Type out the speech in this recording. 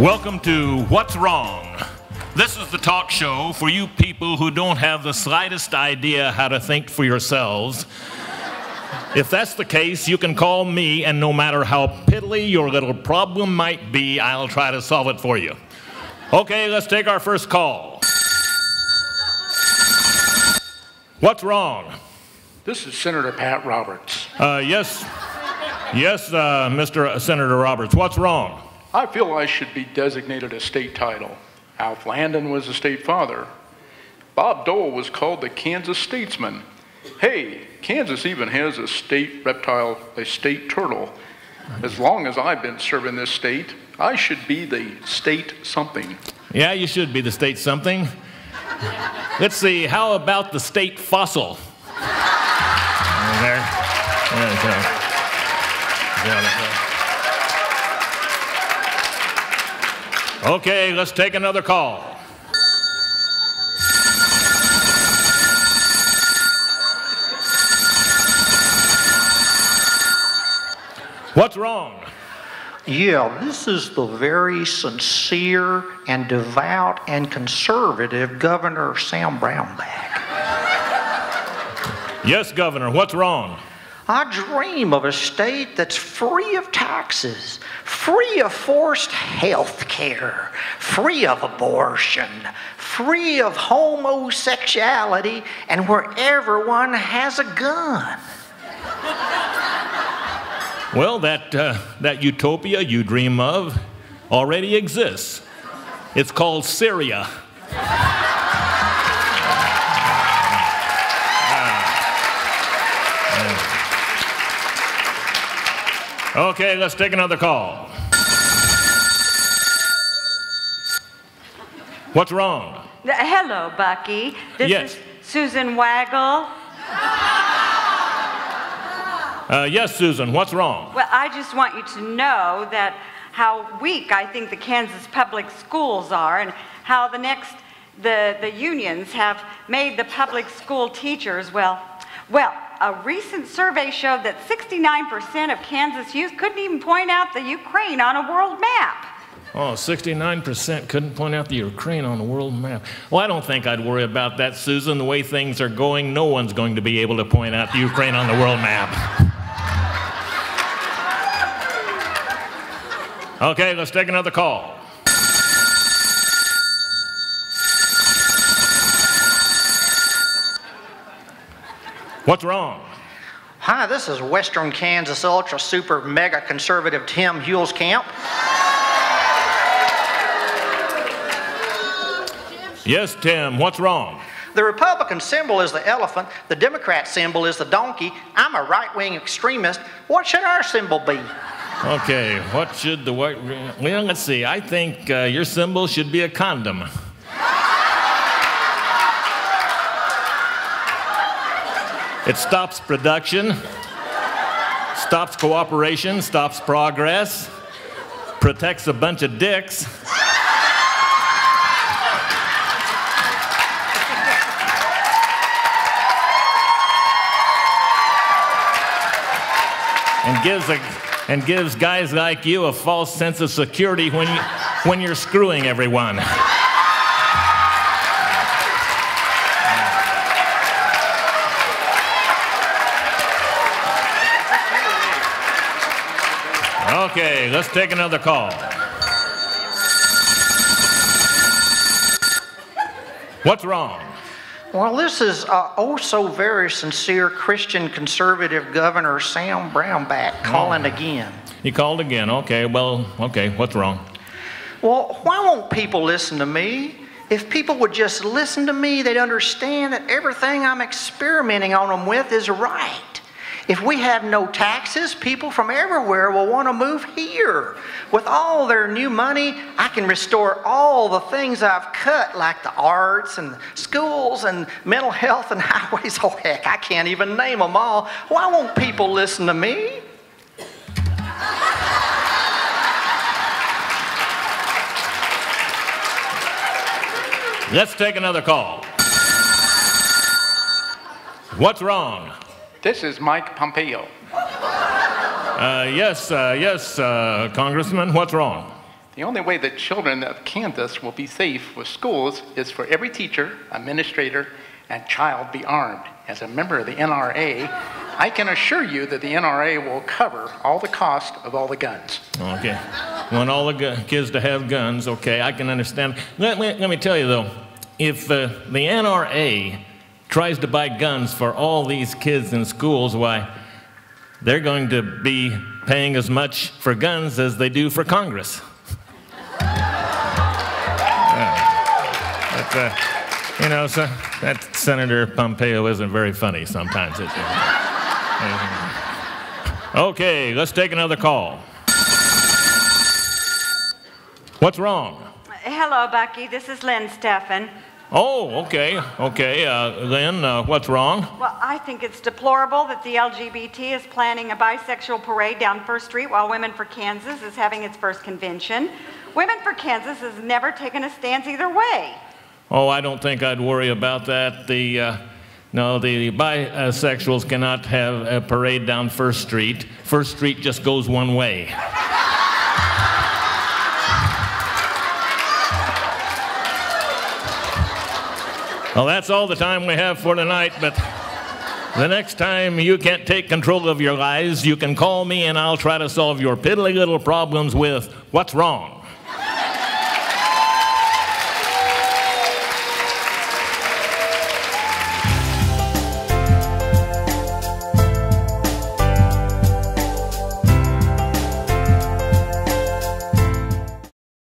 Welcome to What's Wrong. This is the talk show for you people who don't have the slightest idea how to think for yourselves. If that's the case, you can call me, and no matter how piddly your little problem might be, I'll try to solve it for you. Okay, let's take our first call. What's wrong? This is Senator Pat Roberts. Uh, yes, yes, uh, Mr. Senator Roberts. What's wrong? I feel I should be designated a state title. Alf Landon was a state father. Bob Dole was called the Kansas statesman. Hey, Kansas even has a state reptile, a state turtle. As long as I've been serving this state, I should be the state something. Yeah, you should be the state something. Let's see, how about the state fossil? There. There you go. Yeah, Okay, let's take another call. What's wrong? Yeah, this is the very sincere and devout and conservative Governor Sam Brownback. Yes, Governor, what's wrong? I dream of a state that's free of taxes, free of forced health care, free of abortion, free of homosexuality, and where everyone has a gun. Well, that, uh, that utopia you dream of already exists. It's called Syria. Okay, let's take another call. What's wrong? Hello, Bucky. This Yes. is Susan Wagle. Uh, yes, Susan, what's wrong? Well, I just want you to know that how weak I think the Kansas public schools are and how the next the, the unions have made the public school teachers well well a recent survey showed that 69% of Kansas youth couldn't even point out the Ukraine on a world map. Oh, 69% couldn't point out the Ukraine on the world map. Well, I don't think I'd worry about that, Susan. The way things are going, no one's going to be able to point out the Ukraine on the world map. Okay, let's take another call. What's wrong? Hi, this is Western Kansas Ultra Super Mega Conservative Tim Huelskamp. Yes, Tim, what's wrong? The Republican symbol is the elephant, the Democrat symbol is the donkey. I'm a right wing extremist. What should our symbol be? Okay, what should the white. Well, let's see. I think uh, your symbol should be a condom. It stops production, stops cooperation, stops progress, protects a bunch of dicks. and gives a, and gives guys like you a false sense of security when you when you're screwing everyone. Okay, let's take another call. What's wrong? Well, this is uh, oh so very sincere Christian conservative Governor Sam Brownback calling again. He called again. Okay, well, okay, what's wrong? Well, why won't people listen to me? If people would just listen to me, they'd understand that everything I'm experimenting on them with is right. If we have no taxes, people from everywhere will want to move here. With all their new money, I can restore all the things I've cut, like the arts and schools and mental health and highways. Oh, heck, I can't even name them all. Why won't people listen to me? Let's take another call. What's wrong? This is Mike Pompeo. Uh, yes, uh, yes, uh, Congressman, what's wrong? The only way that children of Kansas will be safe with schools is for every teacher, administrator, and child be armed. As a member of the NRA, I can assure you that the NRA will cover all the cost of all the guns. Okay. Want all the kids to have guns. Okay, I can understand. Let me, let me tell you though, if uh, the NRA tries to buy guns for all these kids in schools, why, they're going to be paying as much for guns as they do for Congress. But, uh, you know, so that Senator Pompeo isn't very funny sometimes. Is he? Okay, let's take another call. What's wrong? Hello, Bucky. This is Lynn Stephan. Oh, okay, okay. Uh, Lynn, uh, what's wrong? Well, I think it's deplorable that the LGBT is planning a bisexual parade down First Street while Women for Kansas is having its first convention. Women for Kansas has never taken a stance either way. Oh, I don't think I'd worry about that. The uh, no, the bisexuals cannot have a parade down First Street. First Street just goes one way. Well, that's all the time we have for tonight, but the next time you can't take control of your lives, you can call me and I'll try to solve your piddly little problems with what's wrong.